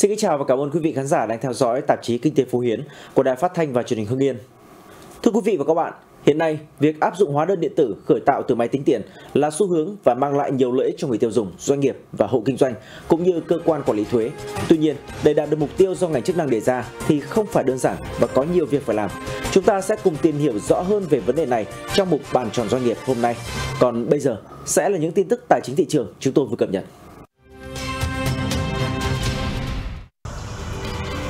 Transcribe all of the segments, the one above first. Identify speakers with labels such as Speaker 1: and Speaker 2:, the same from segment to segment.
Speaker 1: Xin kính chào và cảm ơn quý vị khán giả đang theo dõi tạp chí Kinh tế Phú Hiến của Đài Phát thanh và Truyền hình Hưng Yên. Thưa quý vị và các bạn, hiện nay việc áp dụng hóa đơn điện tử khởi tạo từ máy tính tiền là xu hướng và mang lại nhiều lợi ích cho người tiêu dùng, doanh nghiệp và hộ kinh doanh cũng như cơ quan quản lý thuế. Tuy nhiên, để đạt được mục tiêu do ngành chức năng đề ra thì không phải đơn giản và có nhiều việc phải làm. Chúng ta sẽ cùng tìm hiểu rõ hơn về vấn đề này trong mục bàn tròn doanh nghiệp hôm nay. Còn bây giờ sẽ là những tin tức tài chính thị trường chúng tôi vừa cập nhật.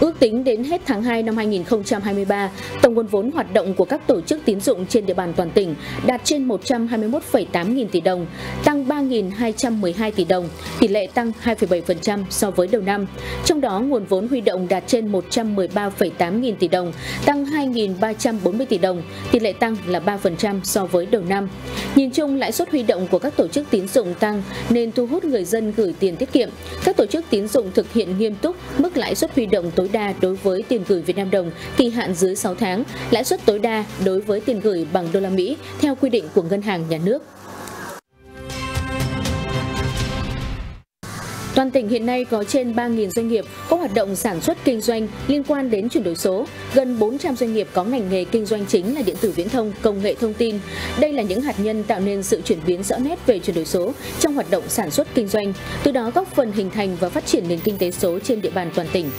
Speaker 2: Ước tính đến hết tháng 2 năm 2023, tổng nguồn vốn hoạt động của các tổ chức tín dụng trên địa bàn toàn tỉnh đạt trên 121,8 nghìn tỷ đồng, tăng 3.212 tỷ đồng, tỷ lệ tăng 2,7% so với đầu năm. Trong đó, nguồn vốn huy động đạt trên 113,8 nghìn tỷ đồng, tăng 2.340 tỷ đồng, tỷ lệ tăng là 3% so với đầu năm. Nhìn chung, lãi suất huy động của các tổ chức tín dụng tăng nên thu hút người dân gửi tiền tiết kiệm. Các tổ chức tín dụng thực hiện nghiêm túc mức lãi suất huy động tối đa đối với tiền gửi Việt Nam đồng kỳ hạn dưới 6 tháng, lãi suất tối đa đối với tiền gửi bằng đô la Mỹ theo quy định của ngân hàng nhà nước. Toàn tỉnh hiện nay có trên 3.000 doanh nghiệp có hoạt động sản xuất kinh doanh liên quan đến chuyển đổi số. Gần 400 doanh nghiệp có ngành nghề kinh doanh chính là điện tử viễn thông, công nghệ thông tin. Đây là những hạt nhân tạo nên sự chuyển biến rõ nét về chuyển đổi số trong hoạt động sản xuất kinh doanh, từ đó góp phần hình thành và phát triển nền kinh tế số trên địa bàn toàn tỉnh.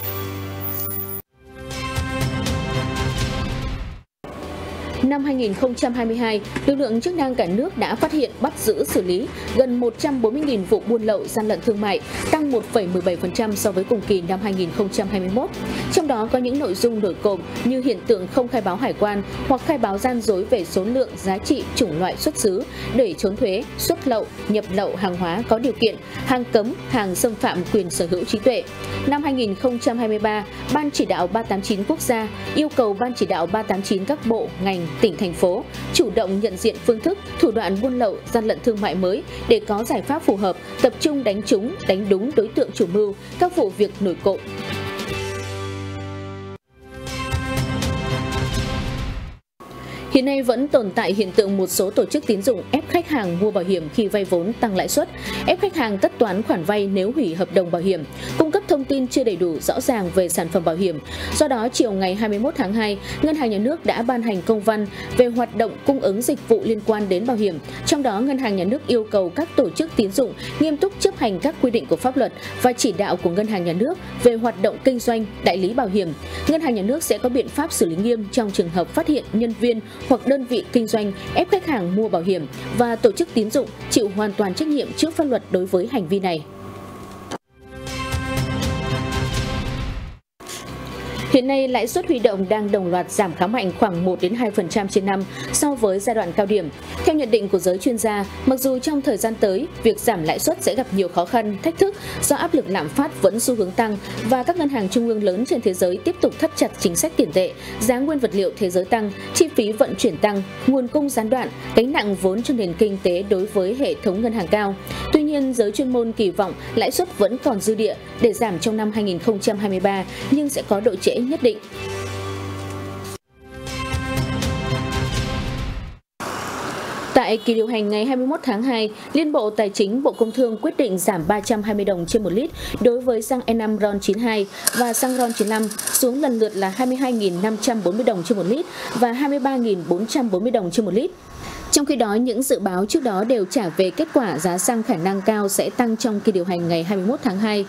Speaker 2: Năm 2022, lực lượng chức năng cả nước đã phát hiện, bắt giữ, xử lý gần 140.000 vụ buôn lậu, gian lận thương mại, tăng 1,17% so với cùng kỳ năm 2021. Trong đó có những nội dung nổi cộng như hiện tượng không khai báo hải quan hoặc khai báo gian dối về số lượng, giá trị, chủng loại xuất xứ để trốn thuế, xuất lậu, nhập lậu hàng hóa có điều kiện, hàng cấm, hàng xâm phạm quyền sở hữu trí tuệ. Năm 2023, Ban chỉ đạo 389 quốc gia yêu cầu Ban chỉ đạo 389 các bộ, ngành, tỉnh, thành phố chủ động nhận diện phương thức, thủ đoạn buôn lậu, gian lận thương mại mới để có giải pháp phù hợp, tập trung đánh trúng, đánh đúng đối tượng chủ mưu, các vụ việc nổi cộng. Hiện nay vẫn tồn tại hiện tượng một số tổ chức tín dụng ép khách hàng mua bảo hiểm khi vay vốn tăng lãi suất, ép khách hàng tất toán khoản vay nếu hủy hợp đồng bảo hiểm, cung cấp thông tin chưa đầy đủ rõ ràng về sản phẩm bảo hiểm. Do đó, chiều ngày 21 tháng 2, Ngân hàng Nhà nước đã ban hành công văn về hoạt động cung ứng dịch vụ liên quan đến bảo hiểm. Trong đó, Ngân hàng Nhà nước yêu cầu các tổ chức tín dụng nghiêm túc chấp hành các quy định của pháp luật và chỉ đạo của Ngân hàng Nhà nước về hoạt động kinh doanh, đại lý bảo hiểm. Ngân hàng Nhà nước sẽ có biện pháp xử lý nghiêm trong trường hợp phát hiện nhân viên hoặc đơn vị kinh doanh ép khách hàng mua bảo hiểm và tổ chức tín dụng chịu hoàn toàn trách nhiệm trước pháp luật đối với hành vi này. Hiện nay, lãi suất huy động đang đồng loạt giảm khá mạnh khoảng 1 đến 2% trên năm so với giai đoạn cao điểm. Theo nhận định của giới chuyên gia, mặc dù trong thời gian tới, việc giảm lãi suất sẽ gặp nhiều khó khăn, thách thức do áp lực lạm phát vẫn xu hướng tăng và các ngân hàng trung ương lớn trên thế giới tiếp tục thắt chặt chính sách tiền tệ, giá nguyên vật liệu thế giới tăng, chi phí vận chuyển tăng, nguồn cung gián đoạn, gánh nặng vốn cho nền kinh tế đối với hệ thống ngân hàng cao. Tuy nhiên, giới chuyên môn kỳ vọng lãi suất vẫn còn dư địa để giảm trong năm 2023 nhưng sẽ có độ trễ nhất định. Tại kỳ điều hành ngày 21 tháng 2, Liên Bộ Tài chính Bộ Công Thương quyết định giảm 320 đồng trên một lít đối với xăng E5 RON92 và xăng RON95 xuống lần lượt là 22.540 đồng trên một lít và 23.440 đồng trên một lít. Trong khi đó, những dự báo trước đó đều trả về kết quả giá xăng khả năng cao sẽ tăng trong kỳ điều hành ngày 21 tháng 2.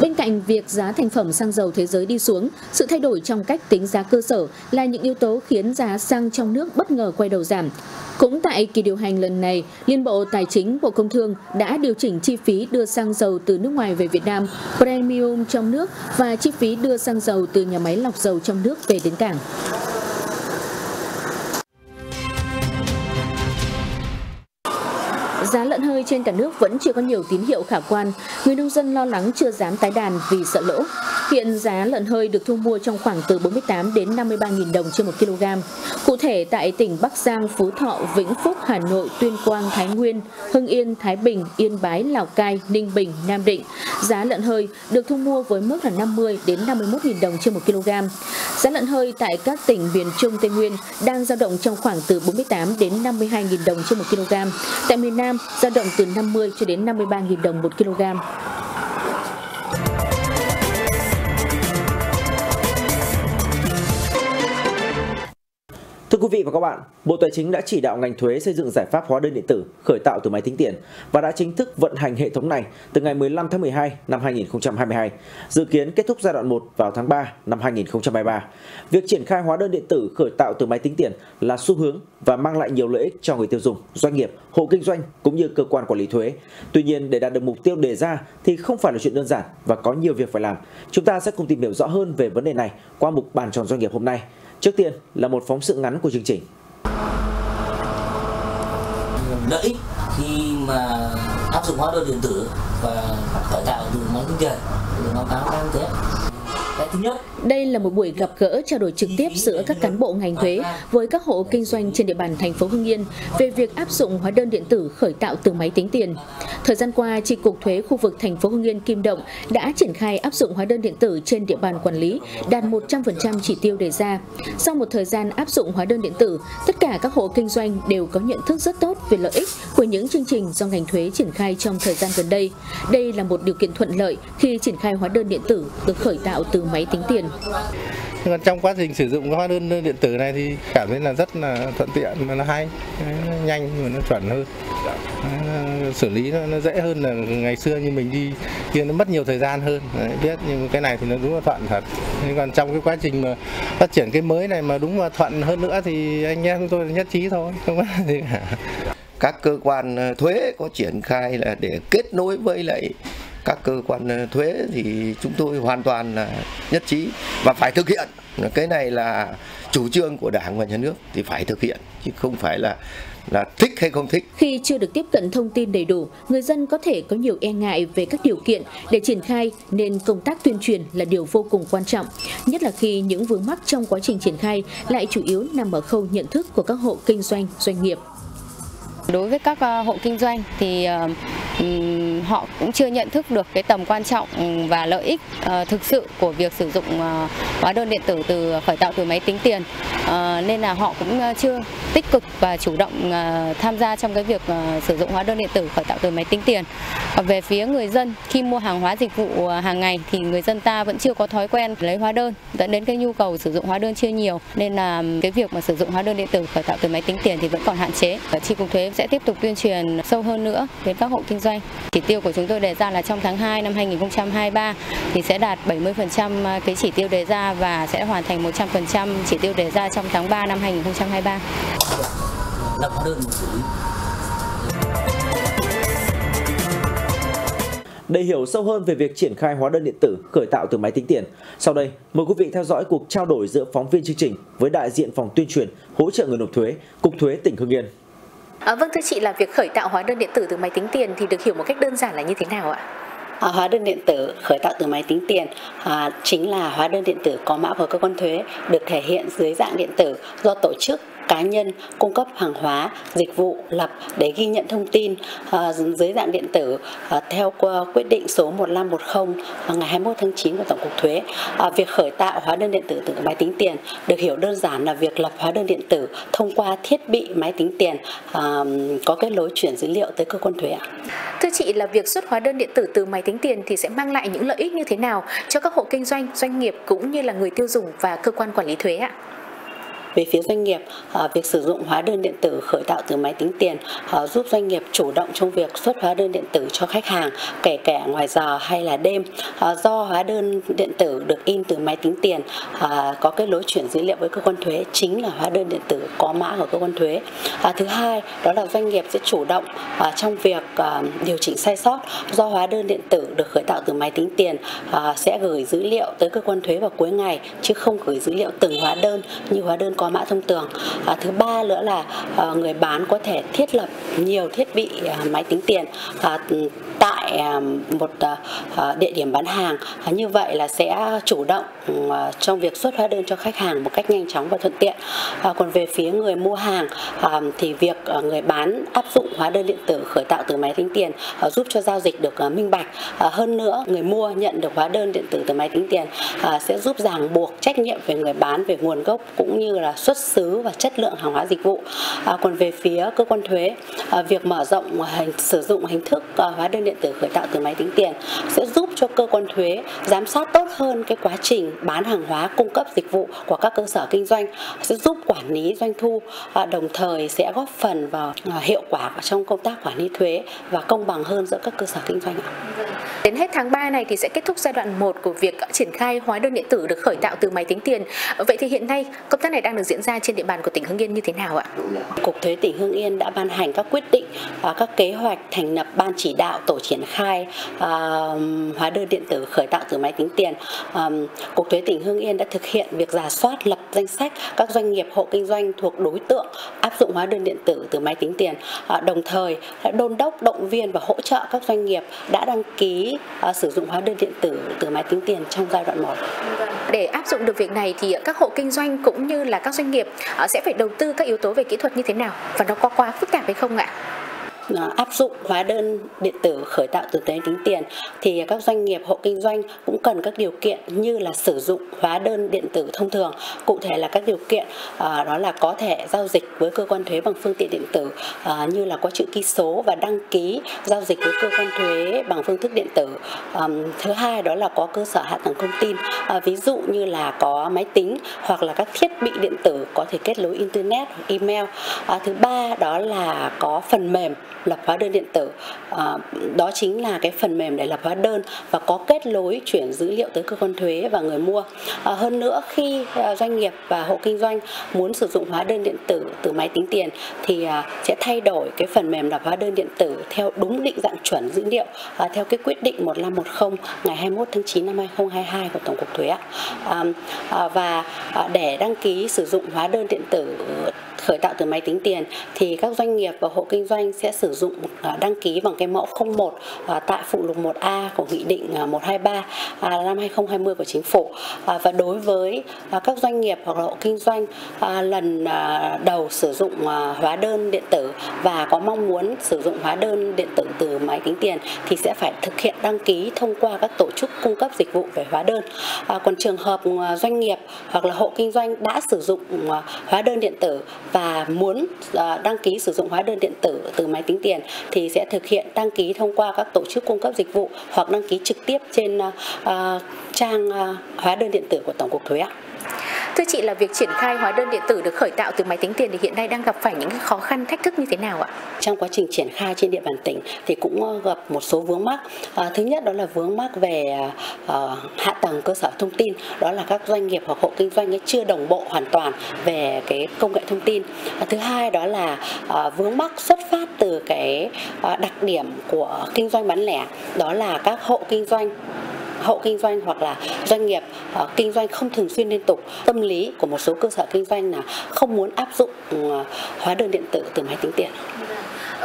Speaker 2: Bên cạnh việc giá thành phẩm xăng dầu thế giới đi xuống, sự thay đổi trong cách tính giá cơ sở là những yếu tố khiến giá xăng trong nước bất ngờ quay đầu giảm. Cũng tại kỳ điều hành lần này, Liên Bộ Tài chính Bộ Công Thương đã điều chỉnh chi phí đưa xăng dầu từ nước ngoài về Việt Nam, premium trong nước và chi phí đưa xăng dầu từ nhà máy lọc dầu trong nước về đến cảng. Giá lợn hơi trên cả nước vẫn chưa có nhiều tín hiệu khả quan, người nông dân lo lắng chưa dám tái đàn vì sợ lỗ. Hiện giá lợn hơi được thu mua trong khoảng từ 48 đến 53.000 đồng trên 1 kg. Cụ thể tại tỉnh Bắc Giang, Phú Thọ, Vĩnh Phúc, Hà Nội, Tuyên Quang, Thái Nguyên, Hưng Yên, Thái Bình, Yên Bái, Lào Cai, Ninh Bình, Nam Định, giá lợn hơi được thu mua với mức là 50 đến 51.000 đồng trên 1 kg. Giá lợn hơi tại các tỉnh miền Trung Tây Nguyên đang dao động trong khoảng từ 48 đến 52.000 đồng trên 1 kg. Tại miền Nam, dao động từ 50 cho đến 53.000 đồng một kg.
Speaker 1: Thưa quý vị và các bạn, Bộ Tài chính đã chỉ đạo ngành thuế xây dựng giải pháp hóa đơn điện tử khởi tạo từ máy tính tiền và đã chính thức vận hành hệ thống này từ ngày 15 tháng 12 năm 2022, dự kiến kết thúc giai đoạn 1 vào tháng 3 năm 2023. Việc triển khai hóa đơn điện tử khởi tạo từ máy tính tiền là xu hướng và mang lại nhiều lợi ích cho người tiêu dùng, doanh nghiệp, hộ kinh doanh cũng như cơ quan quản lý thuế. Tuy nhiên, để đạt được mục tiêu đề ra thì không phải là chuyện đơn giản và có nhiều việc phải làm. Chúng ta sẽ cùng tìm hiểu rõ hơn về vấn đề này qua mục bàn tròn doanh nghiệp hôm nay. Trước tiên là một phóng sự ngắn của chương trình.
Speaker 3: Lợi ích khi mà áp dụng hóa đơn điện tử và khởi tạo từ máy tính tiền thì báo cáo các thế
Speaker 2: đây là một buổi gặp gỡ trao đổi trực tiếp giữa các cán bộ ngành thuế với các hộ kinh doanh trên địa bàn thành phố Hưng Yên về việc áp dụng hóa đơn điện tử khởi tạo từ máy tính tiền. Thời gian qua, Chi cục thuế khu vực thành phố Hưng Yên Kim Động đã triển khai áp dụng hóa đơn điện tử trên địa bàn quản lý, đạt 100% chỉ tiêu đề ra. Sau một thời gian áp dụng hóa đơn điện tử, tất cả các hộ kinh doanh đều có nhận thức rất tốt về lợi ích của những chương trình do ngành thuế triển khai trong thời gian gần đây. Đây là một điều kiện thuận lợi khi triển khai hóa đơn điện tử được khởi tạo từ máy tính tiền.
Speaker 4: Còn trong quá trình sử dụng hóa đơn điện tử này thì cảm thấy là rất là thuận tiện mà nó hay, nó nhanh và nó chuẩn hơn. Nó, xử lý nó, nó dễ hơn là ngày xưa như mình đi kia nó mất nhiều thời gian hơn Đấy, biết nhưng cái này thì nó đúng là thuận thật nhưng còn trong cái quá trình mà phát triển cái mới này mà đúng là thuận hơn nữa thì anh em chúng tôi nhất trí thôi không có gì cả
Speaker 5: các cơ quan thuế có triển khai là để kết nối với lại các cơ quan ờ, thuế thì chúng tôi hoàn toàn là nhất trí và phải thực hiện cái này là chủ trương của đảng và nhà nước thì phải thực hiện chứ không phải là là thích hay không thích.
Speaker 2: Khi chưa được tiếp cận thông tin đầy đủ, người dân có thể có nhiều e ngại về các điều kiện để triển khai nên công tác tuyên truyền là điều vô cùng quan trọng, nhất là khi những vướng mắc trong quá trình triển khai lại chủ yếu nằm ở khâu nhận thức của các hộ kinh doanh, doanh nghiệp.
Speaker 6: Đối với các ờ, hộ kinh doanh thì uh, Ừ, họ cũng chưa nhận thức được cái tầm quan trọng ừ, và lợi ích ờ, thực sự của việc sử dụng ờ, hóa đơn điện tử từ khởi tạo từ máy tính tiền ờ, nên là họ cũng chưa tích cực và chủ động tham gia trong cái việc sử dụng hóa đơn điện tử khởi tạo từ máy tính tiền. Về phía người dân, khi mua hàng hóa dịch vụ hàng ngày thì người dân ta vẫn chưa có thói quen lấy hóa đơn, dẫn đến cái nhu cầu sử dụng hóa đơn chưa nhiều nên là cái việc mà sử dụng hóa đơn điện tử khởi tạo từ máy tính tiền thì vẫn còn hạn chế. Chi cục thuế sẽ tiếp tục tuyên truyền sâu hơn nữa đến các hộ kinh doanh. Chỉ tiêu của chúng tôi đề ra là trong tháng 2 năm 2023 thì sẽ đạt 70% cái chỉ tiêu đề ra và sẽ hoàn thành 100% chỉ tiêu đề ra trong tháng 3 năm 2023. Lập đơn xử lý
Speaker 1: Để hiểu sâu hơn về việc triển khai hóa đơn điện tử khởi tạo từ máy tính tiền, sau đây mời quý vị theo dõi cuộc trao đổi giữa phóng viên chương trình với đại diện phòng tuyên truyền hỗ trợ người nộp thuế, Cục Thuế tỉnh Hưng Yên.
Speaker 2: À, vâng thưa chị là việc khởi tạo hóa đơn điện tử từ máy tính tiền thì được hiểu một cách đơn giản là như thế nào ạ?
Speaker 7: À, hóa đơn điện tử khởi tạo từ máy tính tiền à, chính là hóa đơn điện tử có mã của cơ quan thuế được thể hiện dưới dạng điện tử do tổ chức cá nhân cung cấp hàng hóa, dịch vụ lập để ghi nhận thông tin ờ, dưới dạng điện tử ờ, theo quyết định số 1510 ngày 21 tháng 9 của Tổng cục Thuế. Ờ, việc khởi tạo hóa đơn điện tử từ máy tính tiền được hiểu đơn giản là việc lập hóa đơn điện tử thông qua thiết bị máy tính tiền có kết nối chuyển dữ liệu tới cơ quan thuế.
Speaker 2: Thưa chị là việc xuất hóa đơn điện tử từ máy tính tiền thì sẽ mang lại những lợi ích như thế nào cho các hộ kinh doanh, doanh nghiệp cũng như là người tiêu dùng và cơ quan quản lý thuế ạ?
Speaker 7: Về phía doanh nghiệp ờ, việc sử dụng hóa đơn điện tử khởi tạo từ máy tính tiền ờ, giúp doanh nghiệp chủ động trong việc xuất hóa đơn điện tử cho khách hàng, kể cả ngoài giờ hay là đêm. Ờ, do hóa đơn điện tử được in từ máy tính tiền có kết nối chuyển dữ liệu với cơ quan thuế chính là hóa đơn điện tử có mã của cơ quan thuế. Thứ hai, đó là doanh nghiệp sẽ chủ động trong việc điều chỉnh sai sót. Do hóa đơn điện tử được khởi tạo từ máy tính tiền sẽ gửi dữ liệu tới cơ quan thuế vào cuối ngày, chứ không gửi dữ liệu từng hóa đơn như hóa đơn có có mã thông tường. À, thứ ba nữa là à, người bán có thể thiết lập nhiều thiết bị à, máy tính tiền à, tại à, một à, địa điểm bán hàng. À, như vậy là sẽ chủ động à, trong việc xuất hóa đơn cho khách hàng một cách nhanh chóng và thuận tiện. À, còn về phía người mua hàng à, thì việc à, người bán áp dụng hóa đơn điện tử khởi tạo từ máy tính tiền à, giúp cho giao dịch được à, minh bạch. À, hơn nữa người mua nhận được hóa đơn điện tử từ máy tính tiền à, sẽ giúp ràng buộc trách nhiệm về người bán về nguồn gốc cũng như là là xuất xứ và chất lượng hàng hóa dịch vụ. À, còn về phía cơ quan thuế, à, việc mở rộng hành, sử dụng hình thức à, hóa đơn điện tử khởi tạo từ máy tính tiền sẽ giúp cho cơ quan thuế giám sát tốt hơn cái quá trình bán hàng hóa cung cấp dịch vụ của các cơ sở kinh doanh sẽ giúp quản lý doanh thu à, đồng thời sẽ góp phần vào à, hiệu quả trong công tác quản lý thuế và công bằng hơn giữa các cơ sở kinh doanh. Vâng.
Speaker 2: Đến hết tháng 3 này thì sẽ kết thúc giai đoạn 1 của việc triển khai hóa đơn điện tử được khởi tạo từ máy tính tiền. Vậy thì hiện nay công tác này đang được diễn ra trên địa bàn của tỉnh Hưng Yên như thế nào ạ?
Speaker 7: Cục Thuế tỉnh Hưng Yên đã ban hành các quyết định, và các kế hoạch thành lập ban chỉ đạo tổ triển khai uh, hóa đơn điện tử khởi tạo từ máy tính tiền. Um, Cục Thuế tỉnh Hưng Yên đã thực hiện việc giả soát lập danh sách các doanh nghiệp hộ kinh doanh thuộc đối tượng áp dụng hóa đơn điện tử từ máy tính tiền. Uh, đồng thời đã đôn đốc động viên và hỗ trợ các doanh nghiệp đã đăng ký uh, sử dụng hóa đơn điện tử từ máy tính tiền trong giai đoạn 1.
Speaker 2: Để áp dụng được việc này thì các hộ kinh doanh cũng như là các doanh nghiệp ờ, sẽ phải đầu tư các yếu tố về kỹ thuật như thế nào và nó có quá phức tạp hay không ạ?
Speaker 7: À, áp dụng hóa đơn điện tử khởi tạo từ máy tính tiền, thì các doanh nghiệp hộ kinh doanh cũng cần các điều kiện như là sử dụng hóa đơn điện tử thông thường. Cụ thể là các điều kiện à, đó là có thể giao dịch với cơ quan thuế bằng phương tiện điện tử à, như là có chữ ký số và đăng ký giao dịch với cơ quan thuế bằng phương thức điện tử. Thứ hai đó là có cơ sở hạ tầng thông tin ví dụ như là có máy tính hoặc là các thiết bị điện tử có thể kết nối internet hoặc email. Thứ ba đó là có phần mềm lập hóa đơn điện tử. À, đó chính là cái phần mềm để lập hóa đơn và có kết nối chuyển dữ liệu tới cơ quan thuế và người mua. À, hơn nữa khi à, doanh nghiệp và hộ kinh doanh muốn sử dụng hóa đơn điện tử từ máy tính tiền thì à, sẽ thay đổi cái phần mềm lập hóa đơn điện tử theo đúng định dạng chuẩn dữ liệu à, theo cái quyết định 1510 ngày 21 tháng 9 năm 2022 của tổng cục thuế à, à, và à, để đăng ký sử dụng hóa đơn điện tử khởi tạo từ máy tính tiền, thì các doanh nghiệp và hộ kinh doanh sẽ sử dụng à, đăng ký bằng cái mẫu 01 à, tại phụ lục 1A của nghị định à, 123 năm 2020 của chính phủ và đối với các doanh nghiệp hoặc là hộ kinh doanh lần đầu sử dụng hóa đơn điện tử và có mong muốn sử dụng hóa đơn điện tử từ máy tính tiền thì sẽ phải thực hiện đăng ký thông qua các tổ chức cung cấp dịch vụ về hóa đơn. Còn trường hợp doanh nghiệp hoặc là hộ kinh doanh đã sử dụng hóa đơn điện tử và muốn ờ, đăng ký sử dụng hóa đơn điện tử từ máy tính tiền thì sẽ thực hiện đăng ký thông qua các tổ chức cung cấp dịch vụ hoặc đăng ký trực tiếp trên ờ, ờ, trang hóa đơn điện tử của Tổng cục Thuế.
Speaker 2: Thưa chị là việc triển khai hóa đơn điện tử được khởi tạo từ máy tính tiền thì hiện nay đang gặp phải những khó khăn thách thức như thế nào ạ?
Speaker 7: Trong quá trình triển khai trên địa bàn tỉnh thì cũng ờ, gặp một số vướng mắc. À, thứ nhất đó là vướng mắc về à, hạ tầng cơ sở thông tin, đó là các doanh nghiệp hoặc hộ kinh doanh ấy chưa đồng bộ hoàn toàn về cái công nghệ thông tin. À, thứ hai đó là à, vướng mắc xuất phát từ cái à, đặc điểm của kinh doanh bán lẻ, đó là các hộ kinh doanh hộ kinh doanh hoặc là doanh nghiệp uh, kinh doanh không thường xuyên liên tục tâm lý của một số cơ sở kinh doanh là không muốn áp dụng uh, hóa đơn điện tử từ máy tính tiền.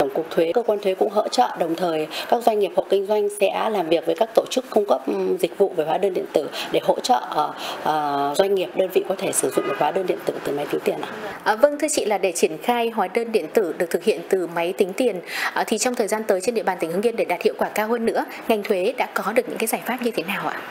Speaker 7: Tổng cục thuế, cơ quan thuế cũng hỗ trợ đồng thời các doanh nghiệp hộ kinh doanh sẽ làm việc với các tổ chức cung cấp dịch vụ về hóa đơn điện tử để hỗ trợ uh, doanh nghiệp đơn vị có thể sử dụng được hóa đơn điện tử từ máy tính tiền ạ.
Speaker 2: À, vâng thưa chị là để triển khai hóa đơn điện tử được thực hiện từ máy tính tiền à, thì trong thời gian tới trên địa bàn tỉnh Hưng Yên để đạt hiệu quả cao hơn nữa, ngành thuế đã có được những cái giải pháp như thế nào ạ?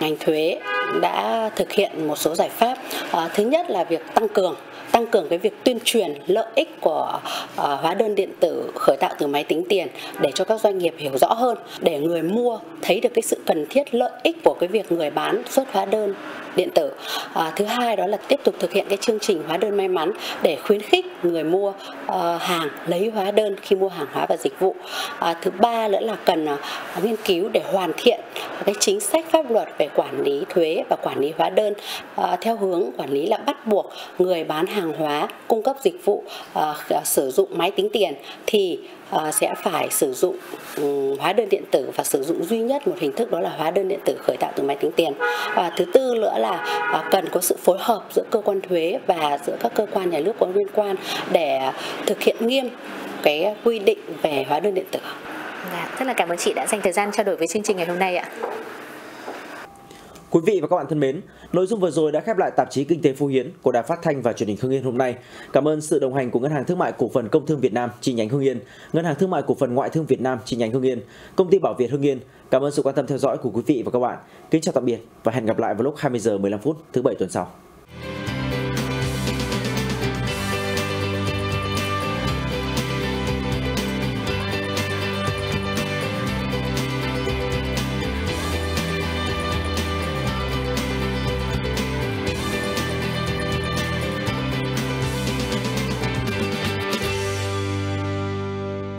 Speaker 7: ngành thuế đã thực hiện một số giải pháp. À, thứ nhất là việc tăng cường tăng cường cái việc tuyên truyền lợi ích của uh, hóa đơn điện tử khởi tạo từ máy tính tiền để cho các doanh nghiệp hiểu rõ hơn để người mua thấy được cái sự cần thiết lợi ích của cái việc người bán xuất hóa đơn điện tử. À, thứ hai đó là tiếp tục thực hiện cái chương trình hóa đơn may mắn để khuyến khích người mua uh, hàng lấy hóa đơn khi mua hàng hóa và dịch vụ. À, thứ ba nữa là cần uh, nghiên cứu để hoàn thiện cái chính sách pháp luật về quản lý thuế và quản lý hóa đơn uh, theo hướng quản lý là bắt buộc người bán hàng hóa cung cấp dịch vụ uh, sử dụng máy tính tiền thì Ờ, sẽ phải sử dụng ừ, hóa đơn điện tử và sử dụng duy nhất một hình thức đó là hóa đơn điện tử khởi tạo từ máy tính tiền và thứ tư nữa là ờ, cần có sự phối hợp giữa cơ quan thuế và giữa các cơ quan nhà nước có liên quan để thực hiện nghiêm cái quy định về hóa đơn điện tử.
Speaker 2: Dạ, rất là cảm ơn chị đã dành thời gian trao đổi với chương trình ngày hôm nay ạ.
Speaker 1: Quý vị và các bạn thân mến, nội dung vừa rồi đã khép lại tạp chí Kinh tế Phú Hiến của Đài Phát thanh và Truyền hình Hưng Yên hôm nay. Cảm ơn sự đồng hành của Ngân hàng Thương mại Cổ phần Công thương Việt Nam chi nhánh Hưng Yên, Ngân hàng Thương mại Cổ phần Ngoại thương Việt Nam chi nhánh Hưng Yên, Công ty Bảo Việt Hưng Yên. Cảm ơn sự quan tâm theo dõi của quý vị và các bạn. Kính chào tạm biệt và hẹn gặp lại vào lúc 20 giờ 15 phút thứ bảy tuần sau.